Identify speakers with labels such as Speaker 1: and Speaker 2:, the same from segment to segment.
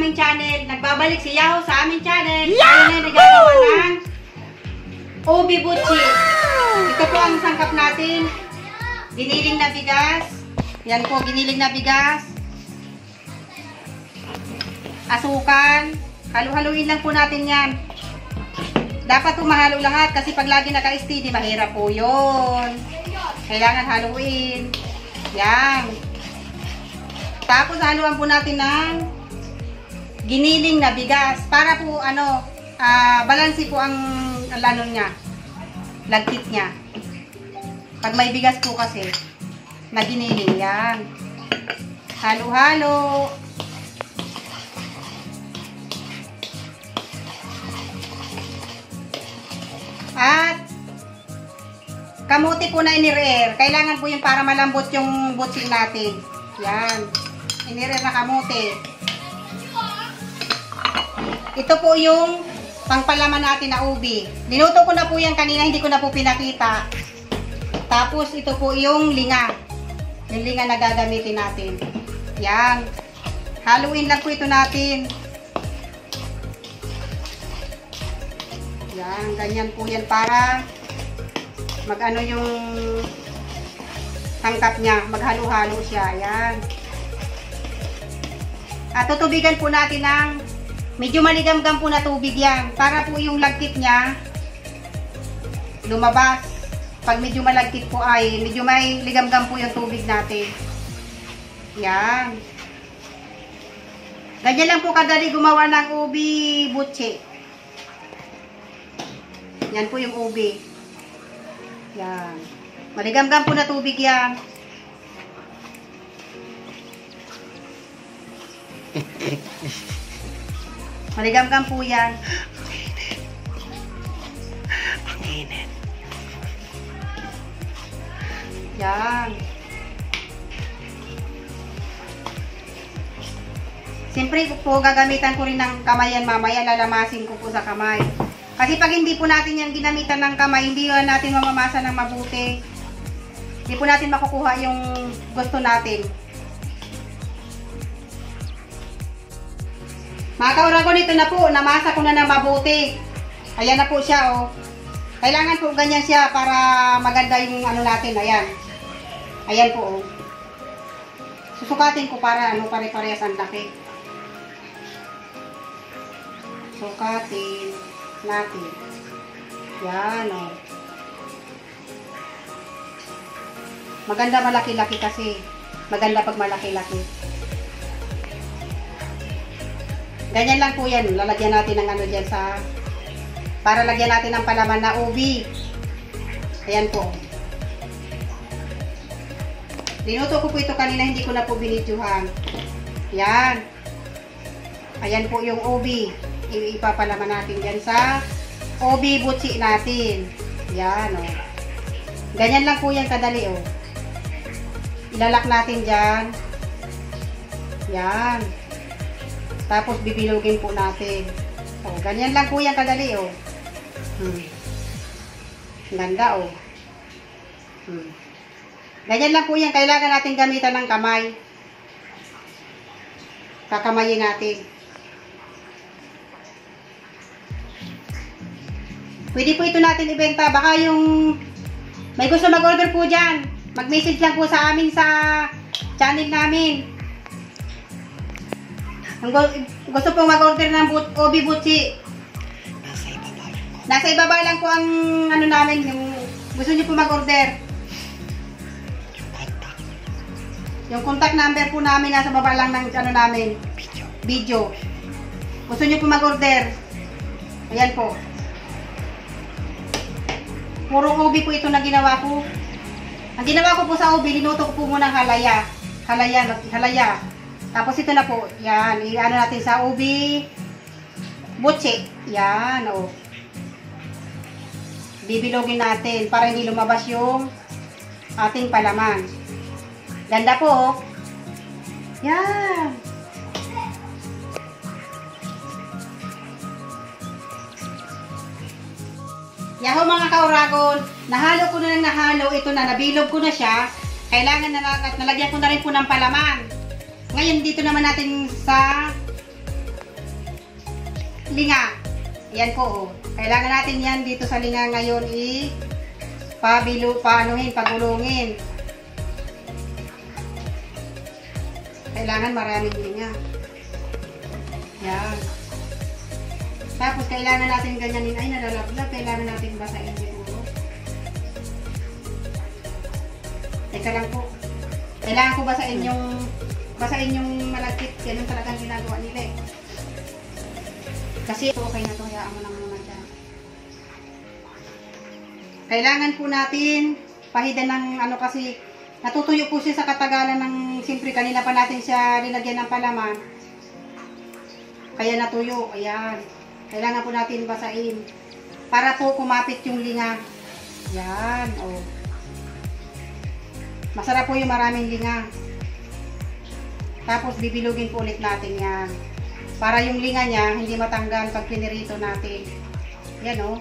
Speaker 1: Aming channel. Nagbabalik si Yahoo sa aming channel. Tayo na yung nagagawa ng Obi Butchi. Ito po ang sangkap natin. Giniling na bigas. Yan po, giniling na bigas. Asukan. Halu-haluin lang po natin yan. Dapat po mahalo lahat kasi pag lagi naka-steady, mahirap po yun. Kailangan haluin. Yan. Tapos haluan po natin ng giniling na bigas para po ano, ah, balansi po ang ang ano niya. Lagkit niya. Pag may bigas po kasi na giniling yan. Halo-halo. At kamuti po na inireer. Kailangan po yung para malambot yung butsing natin. Yan. Inireer na kamuti. Ito po yung pangpalaman natin na ubi. Niluto ko na po yan kanina, hindi ko na po pinakita. Tapos ito po yung linga. Yung linga na gagamitin natin. Yan. Haluin lang po ito natin. Yan, ganyan po yan para magano yung hangkap niya, maghalo-halo siya. Yan. At tutubigan po natin ng medyo maligamgam po na tubig yan. Para po yung lagkit niya lumabas. Pag medyo malagkit po ay medyo may ligamgam po yung tubig natin. Yan. Ganyan lang po kadali gumawa ng ubi butche. Yan po yung ubi. Yan. Maligamgam po na tubig yan. Maligamgam po yan.
Speaker 2: Ang init.
Speaker 1: Yan. Siyempre po, gagamitan ko rin ng kamay yan mamaya. Lalamasin ko po sa kamay. Kasi pag hindi po natin yan ginamitan ng kamay, hindi yan natin mamamasa ng mabuti. Hindi po natin makukuha yung gusto natin. Mga kauragon, ito na po. Namasa ko na ng mabuti. Ayan na po siya, oh. Kailangan po ganyan siya para maganda yung ano natin. Ayan. Ayan po, oh. Susukatin ko para ano, pare-parehas ang laki. Sukatin natin. Yan, oh. Maganda malaki-laki kasi. Maganda pag malaki-laki. Ganyan lang po yan. Lalagyan natin ng ano dyan sa... Para lagyan natin ng palaman na ubi. Ayan po. Dinuto ko po ito kanina, hindi ko na po binidyohan. Yan. Ayan po yung ubi. Ipapalaman natin dyan sa ubi butsi natin. Yan, o. Oh. Ganyan lang po yan kadali, o. Oh. Ilalak natin dyan. Yan. Tapos bibilugin po natin. O, ganyan lang po yan kadali, o. Hmm. Ganda, o. Hmm. Ganyan lang po yan. Kailangan natin gamitan ng kamay. Kakamayin natin. Pwede po ito natin ibenta. Baka yung may gusto mag-order po dyan. Mag-message lang po sa amin sa channel namin. Gu- gusto pong mag-order ng but Obi Butchi.
Speaker 2: Nasa ibaba yung
Speaker 1: Nasa ibaba lang po ang ano namin. Yung gusto niyo po mag-order.
Speaker 2: contact
Speaker 1: Yung contact number po namin nasa baba lang ng ano namin.
Speaker 2: video.
Speaker 1: Video. Gusto niyo po mag-order. Ayan po. Purong ubi po ito na ginawa ko. Ang ginawa ko po sa ubi, linuto ko po muna halaya. Halaya, halaya. Tapos ito na po. Yan. I-ano natin sa ubi. Butche. Yan. O. Bibilogin natin para hindi lumabas yung ating palaman. Ganda po. oh. Yan. Yaho mga kauragon, nahalo ko na ng nahalo, ito na, nabilog ko na siya. Kailangan na, nalagyan ko na rin po ng palaman. Ngayon, dito naman natin sa linga. Yan po, oh. Kailangan natin yan dito sa linga ngayon i pabilo, paanuhin, pagulungin. Kailangan maraming linga. Yan. Tapos, kailangan natin ganyanin. Ay, nalalablag. Kailangan natin basahin siguro. Teka lang po. Kailangan ko basahin yung basahin yung malagkit. Ganun talagang ginagawa nila eh. Kasi okay na to. Hayaan mo lang muna dyan. Kailangan po natin pahidan ng ano kasi natutuyo po siya sa katagalan ng siyempre kanina pa natin siya linagyan ng palaman. Kaya natuyo. Ayan. Kailangan po natin basahin. Para po kumapit yung linga. Yan. Oh. Masarap po yung maraming linga. Tapos bibilugin po ulit natin yan. Para yung linga niya hindi matanggal pag pinirito natin. Yan oh.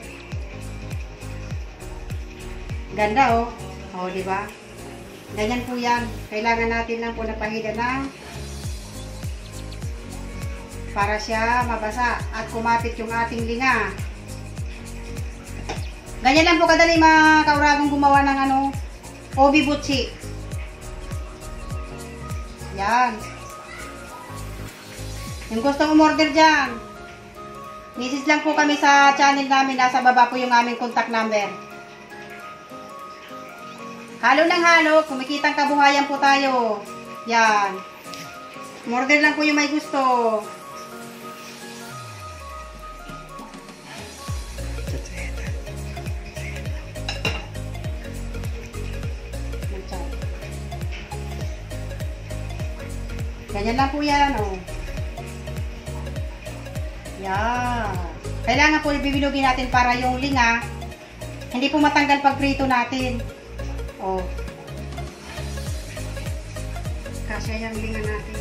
Speaker 1: Ganda oh. Oh, di ba? Ganyan po yan. Kailangan natin lang po napahida ng para siya mabasa at kumapit yung ating linga. Ganyan lang po kadali mga kauragong gumawa ng ano, obi butchi. Yan. Yung gusto umorder dyan, message lang po kami sa channel namin. Nasa baba po yung aming contact number. Halo ng halo, kumikitang kabuhayan po tayo. Yan. Umorder lang po yung may gusto. Ganyan lang po yan, oh. Yan. Kailangan po ibibilugin natin para yung linga, hindi po matanggal pag prito natin. Oh. Kasya yung linga natin.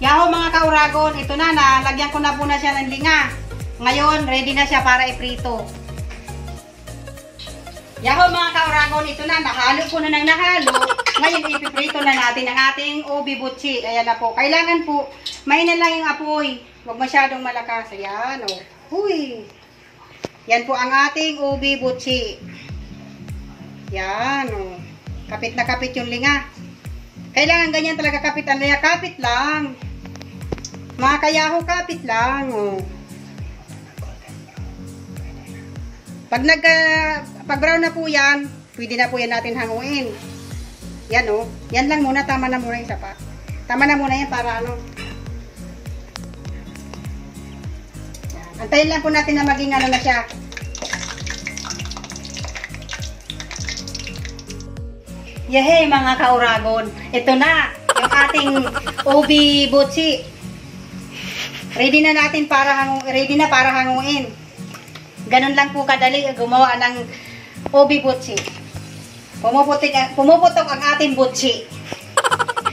Speaker 1: Yaho mga kauragon, ito na, nalagyan ko na po na siya ng linga. Ngayon, ready na siya para iprito. Yaho mga kauragon, ito na, nahalo ko na ng nahalo. Ngayon, ipiprito na natin ang ating ubi butchi. Ayan na po. Kailangan po, mahina lang yung apoy. Huwag masyadong malakas. Ayan, oh. Huy. Yan po ang ating ubi butchi. Yan, oh. Kapit na kapit yung linga. Kailangan ganyan talaga kapit ang linga. Kapit lang. Mga kayaho, kapit lang, oh. Pag nag uh, pag brown na po 'yan, pwede na po 'yan natin hanguin. Yan oh. Yan lang muna, tama na muna 'yung sapat. Tama na muna 'yan para ano. Antayin lang po natin na maging ano na siya. Yehey mga kauragon. Ito na yung ating ubi butsi. Ready na natin para hangu ready na para hanguin. Ganun lang po kadali gumawa ng obi butchi. Pumuputik, pumuputok ang ating butchi.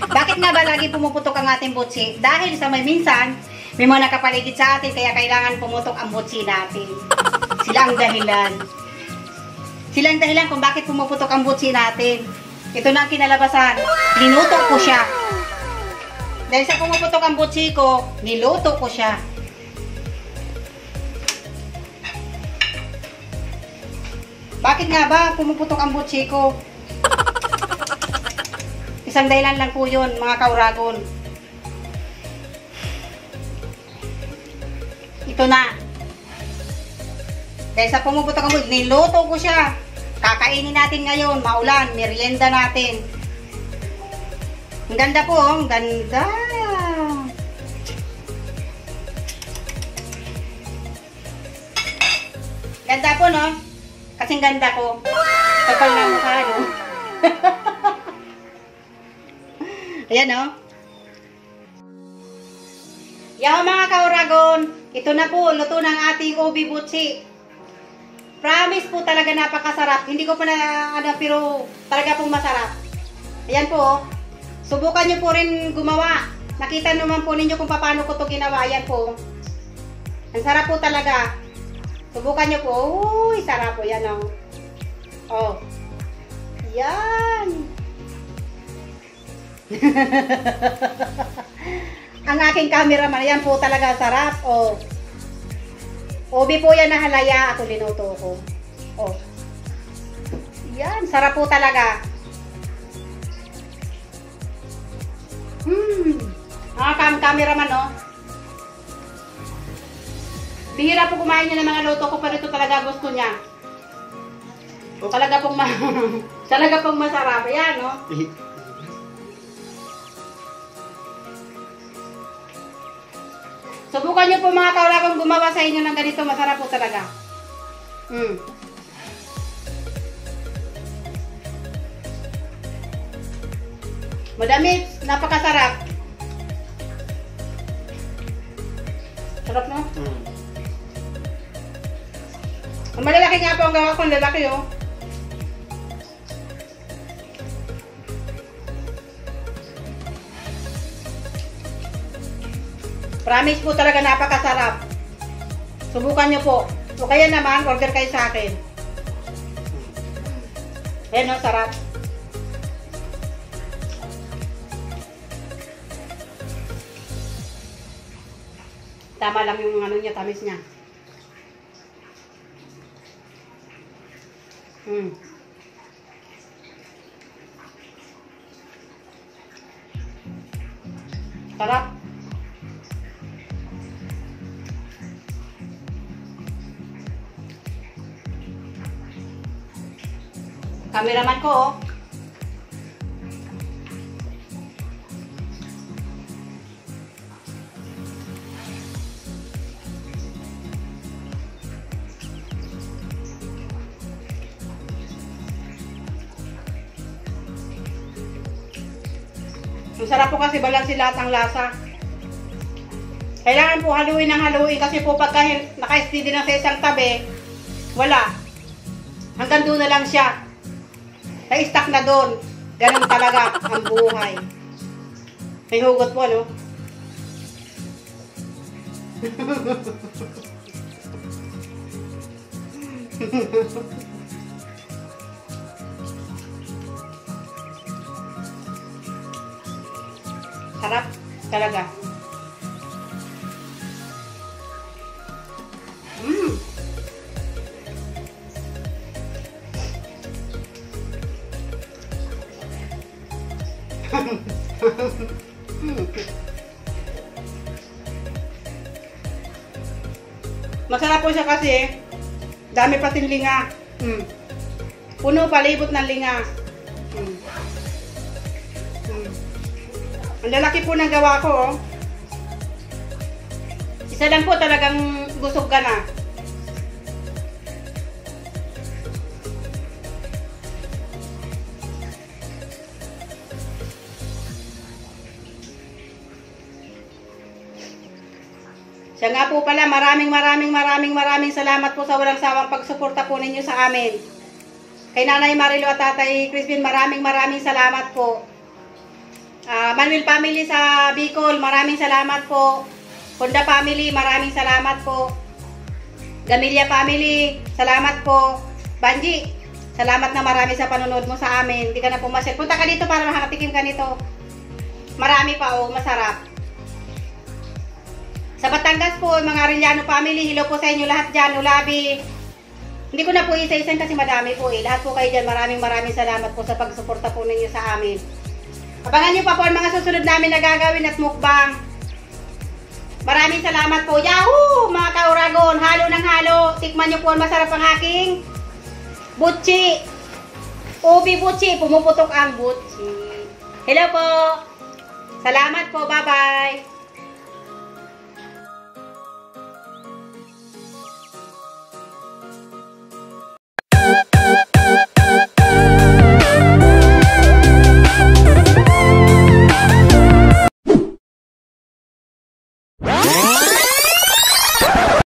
Speaker 1: Bakit nga ba lagi pumuputok ang ating butchi? Dahil sa may minsan, may mga nakapaligid sa atin kaya kailangan pumutok ang butchi natin. Sila ang dahilan. Sila ang dahilan kung bakit pumuputok ang butchi natin. Ito na ang kinalabasan. Linuto ko siya. Dahil sa pumuputok ang butchi ko, niluto ko siya. Bakit nga ba pumuputok ang butsi ko? Isang dahilan lang po yun, mga kauragon. Ito na. Dahil sa pumuputok ang butsi, niluto ko siya. Kakainin natin ngayon, maulan, merienda natin. Ang ganda po, ang ganda. Ganda po, no? Kasing ganda ko. Kapal na mukha, no? Ayan, no? Yaw mga kauragon, ito na po, luto ng ating ubi butsi. Promise po talaga napakasarap. Hindi ko pa na, ano, pero talaga pong masarap. Ayan po, oh. Subukan nyo po rin gumawa. Nakita naman po ninyo kung paano ko to ginawa. Ayan po. Ang sarap po talaga. Subukan nyo po. Uy, sarap po. Yan, oh. Oh. Yan. Ang aking cameraman, yan po talaga sarap. O, Obi po yan na halaya, ako linuto ko. O. Yan, sarap po talaga. Hmm. Mga cam cameraman, no? Bihira po kumain niya ng mga luto ko, pero ito talaga gusto niya. Talaga pong ma talaga pong masarap. Ayan, no? Subukan niyo po mga kauragong gumawa sa inyo ng ganito. Masarap po talaga. Mm. Madamit. Napakasarap. Sarap no?
Speaker 2: Mm.
Speaker 1: Malalaki nga po ang gawa ko. Ang lalaki oh. Promise po talaga napakasarap. Subukan nyo po. O kaya naman, order kayo sa akin. Ayan o, sarap. Tama lang yung ano niya, tamis niya. Sarap. Cameraman ko, oh. Ang sarap po kasi balansi lahat ang lasa. Kailangan po haluin ng haluin kasi po pagka naka-steady na sa isang tabi, wala. Hanggang doon na lang siya. Na-stuck na doon. Ganun talaga ang buhay. May hugot po, no? Sarap talaga. Mmm. Masarap po siya kasi dami pating linga. Mm. Puno palibot ng linga. Mm. Mm. Ang lalaki po ng gawa ko, oh. Isa lang po talagang busog ka na. Siya nga po pala, maraming maraming maraming maraming salamat po sa walang sawang pagsuporta po ninyo sa amin. Kay Nanay Marilo at Tatay Crispin, maraming maraming salamat po. Ah, Manuel Family sa Bicol, maraming salamat po. Honda Family, maraming salamat po. Gamilia Family, salamat po. Banji, salamat na marami sa panonood mo sa amin. Hindi ka na pumasyal. Punta ka dito para makakatikim ka nito. Marami pa oh, masarap. Sa Batangas po, mga Arellano family, hello po sa inyo lahat dyan, Ulabi. Hindi ko na po isa-isan kasi madami po eh. Lahat po kayo dyan, maraming maraming salamat po sa pagsuporta po ninyo sa amin. Abangan nyo pa po ang mga susunod namin na gagawin at mukbang. Maraming salamat po. Yahoo! Mga kauragon, halo ng halo. Tikman nyo po ang masarap ang aking butchi. Ubi butchi. Pumuputok ang butchi. Hello po. Salamat po. Bye-bye.